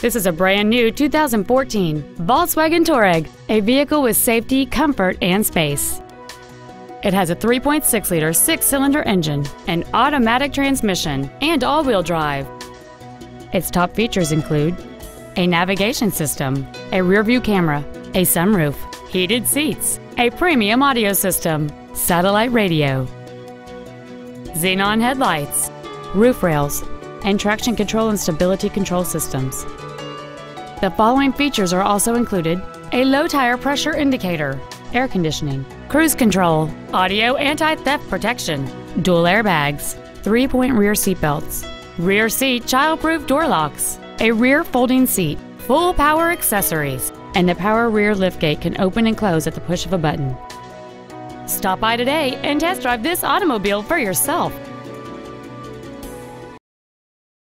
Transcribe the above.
This is a brand new 2014 Volkswagen Touareg, a vehicle with safety, comfort, and space. It has a 3.6-liter six-cylinder engine, an automatic transmission, and all-wheel drive. Its top features include a navigation system, a rear-view camera, a sunroof, heated seats, a premium audio system, satellite radio, xenon headlights, roof rails, and traction control and stability control systems. The following features are also included a low tire pressure indicator, air conditioning, cruise control, audio anti theft protection, dual airbags, three point rear seat belts, rear seat child proof door locks, a rear folding seat, full power accessories, and the power rear liftgate can open and close at the push of a button. Stop by today and test drive this automobile for yourself.